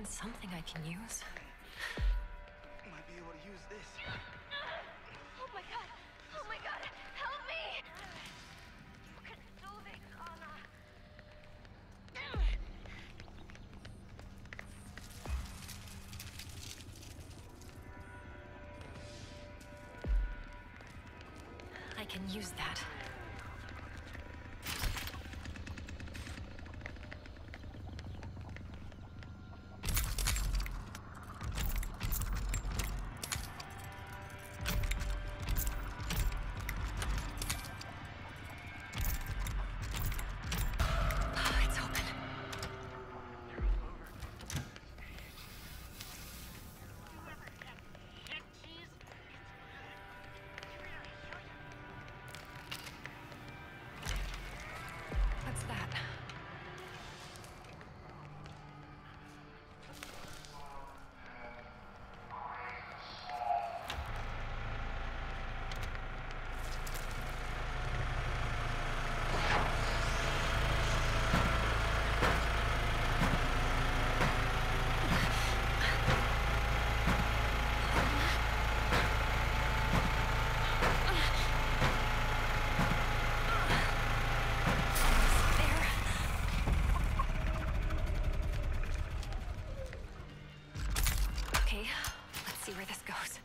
find something I can use. where this goes.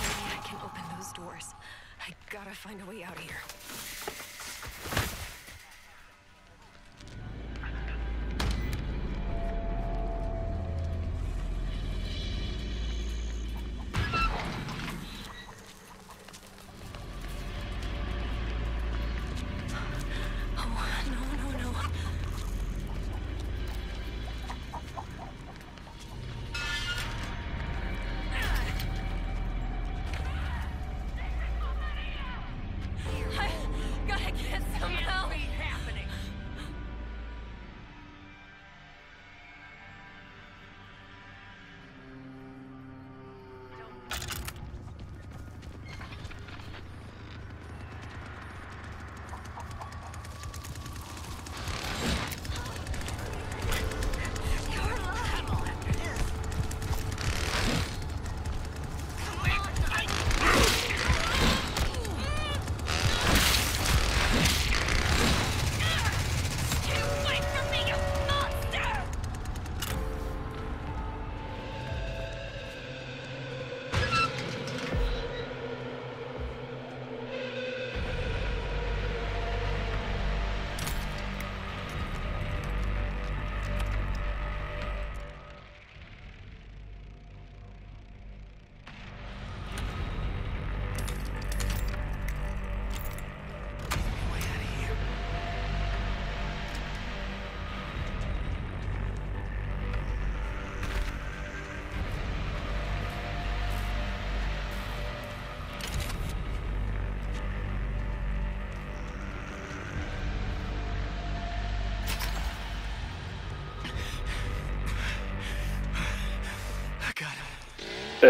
Maybe I can open those doors. I gotta find a way out of here.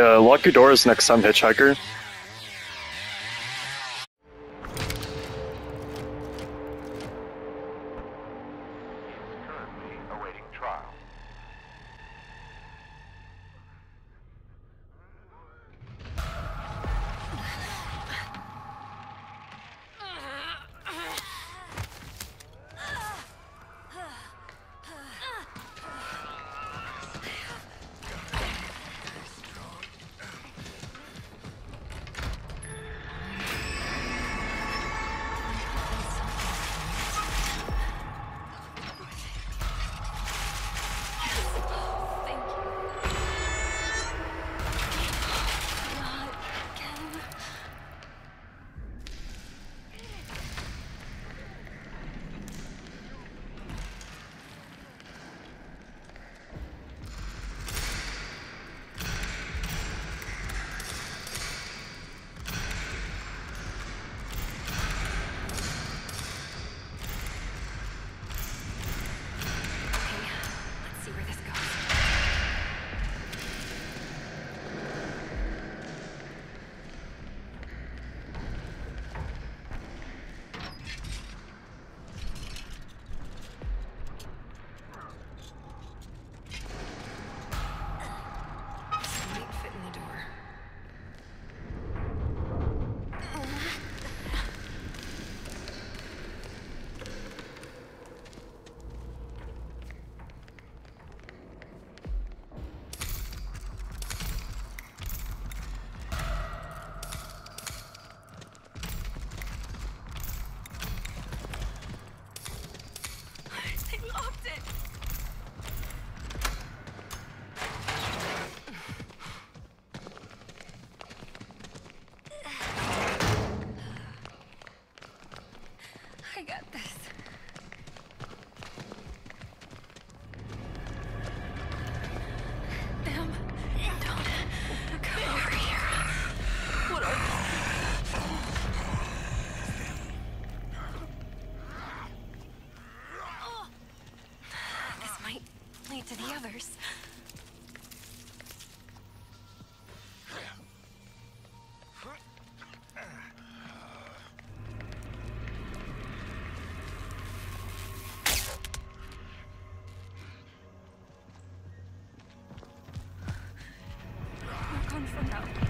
uh, lock your doors next time, hitchhiker. years. Come from now.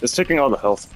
It's taking all the health.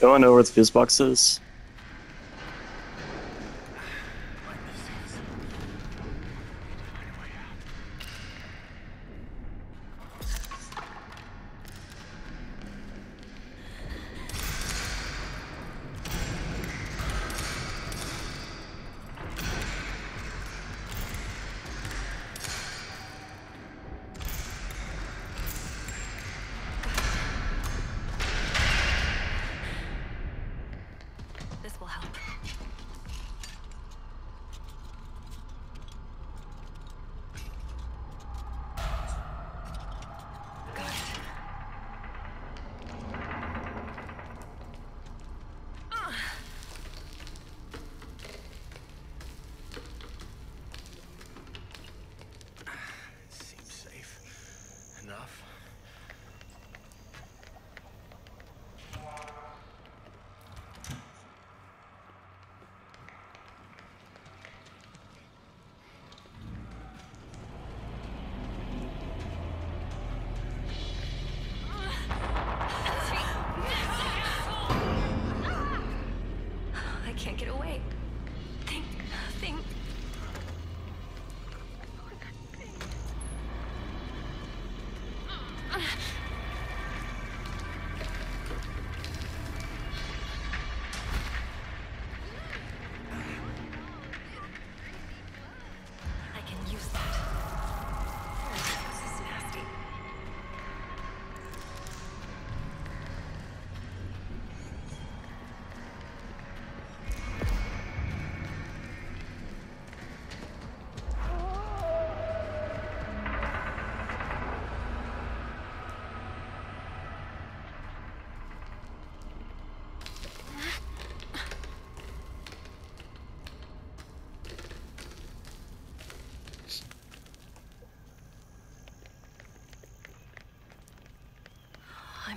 Going over where the fuse boxes.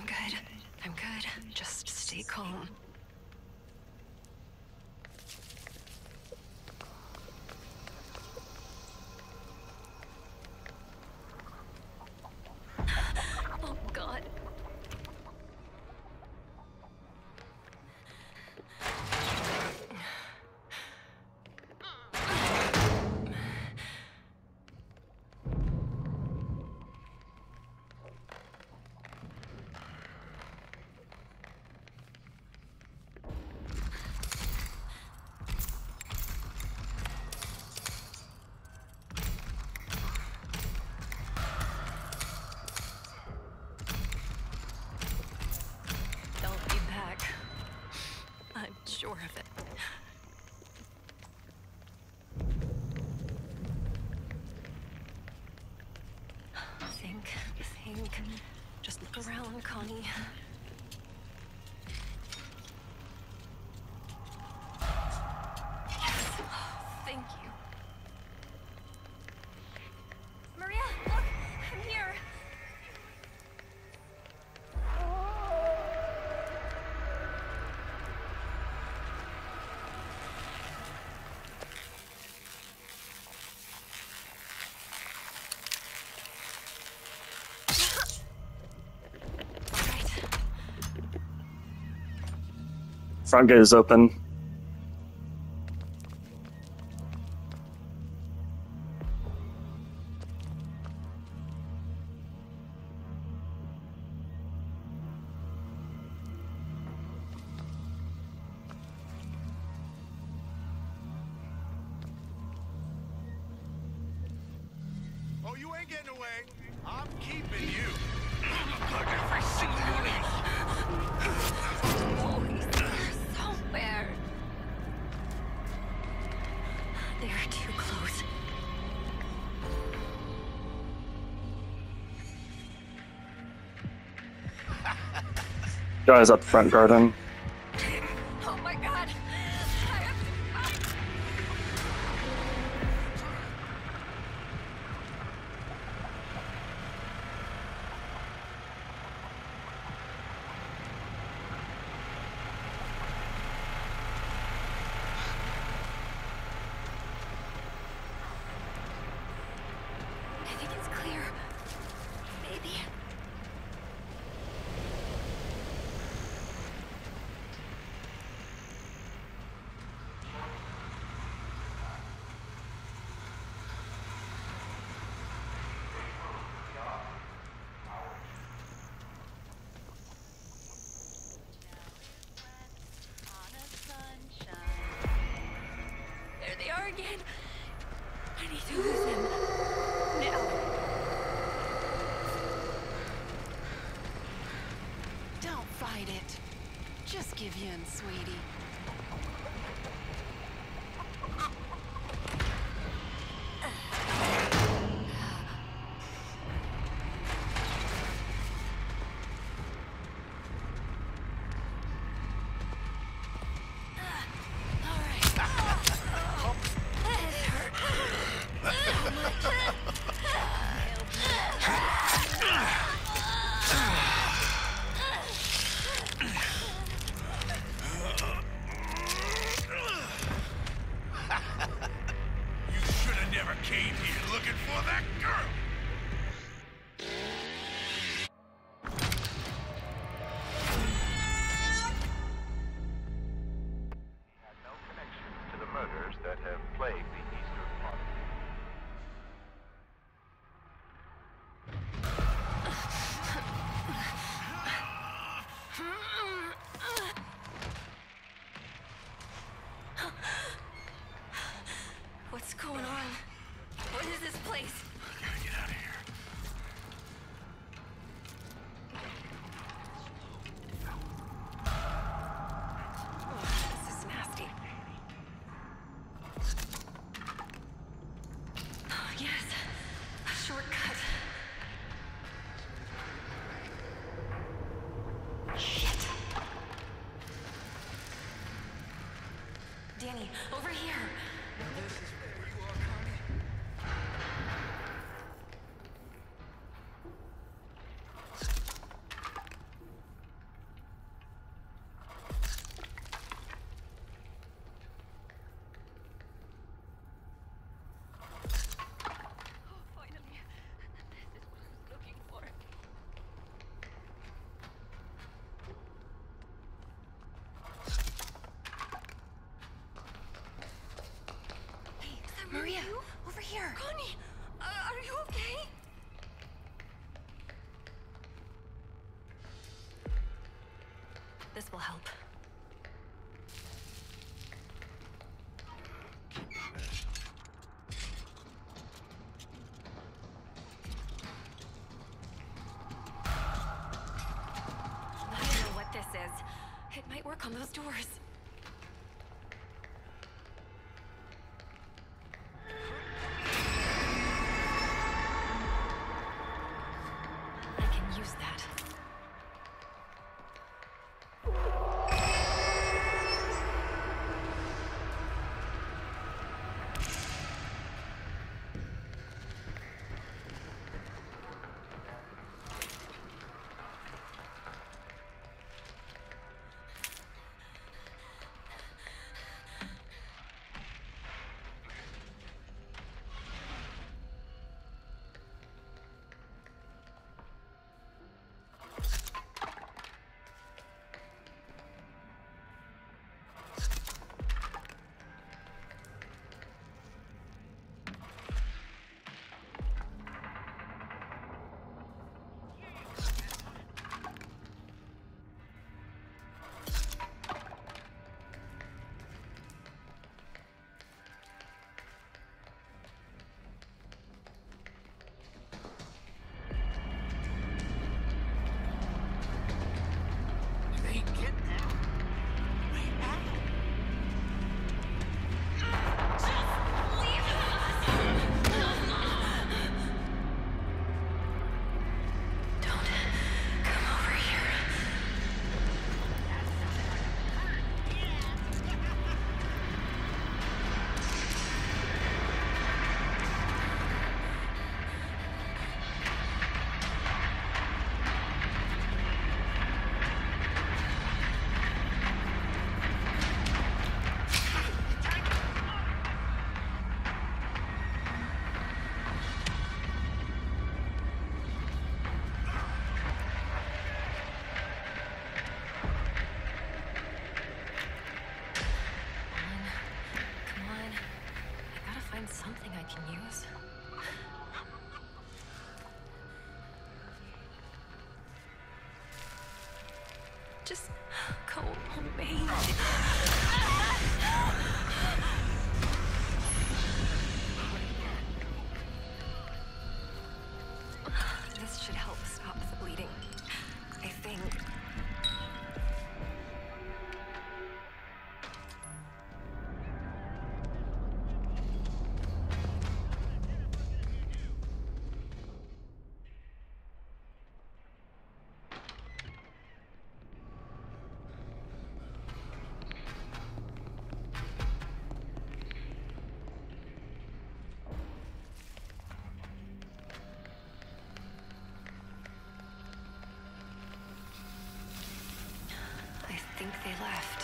I'm good. I'm good. Just stay calm. more of it. Think, think. Just look around, Connie. front gate is open. Guys up the front garden. came here looking for that girl. Connie, uh, are you okay? This will help. I don't know what this is. It might work on those doors. bait. think they left.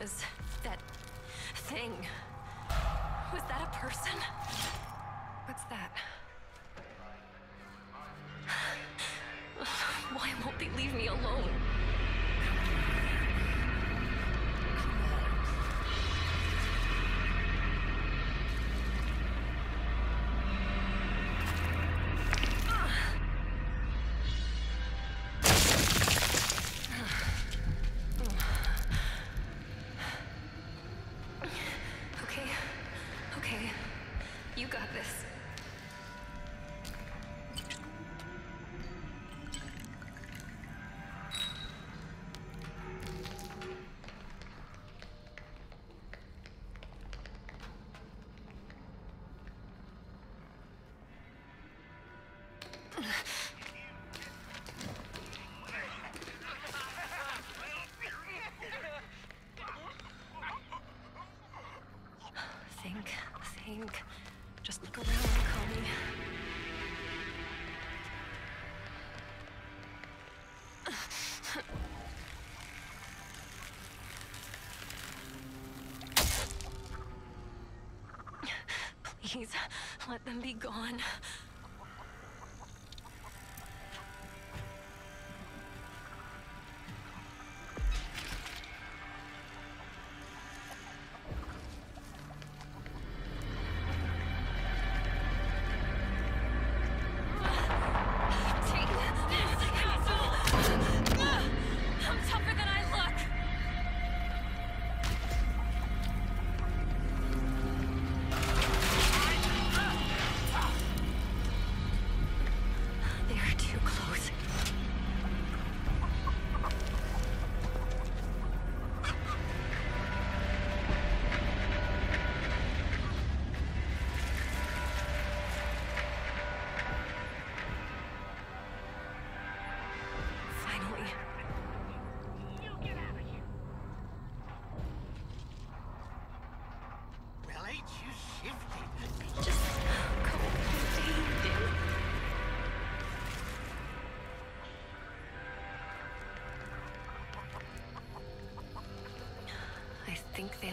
is that thing. Was that a person? What's that? Think, think. Just look around, Connie. Please, let them be gone.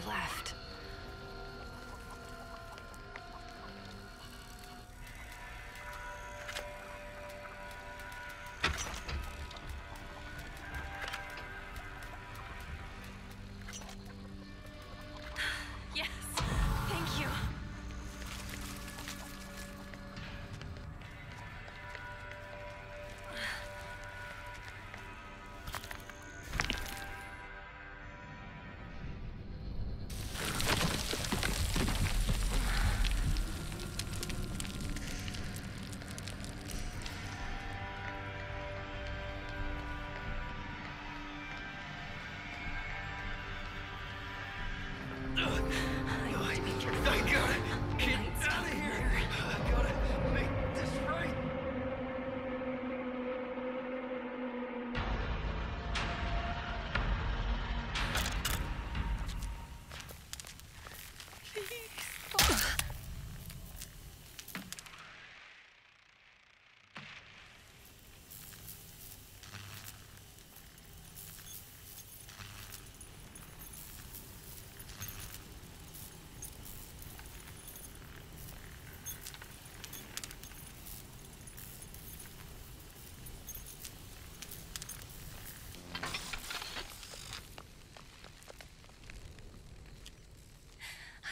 left.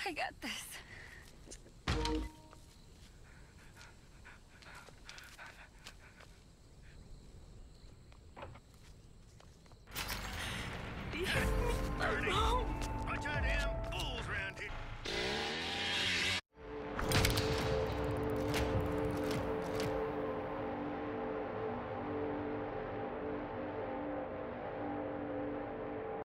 I got this.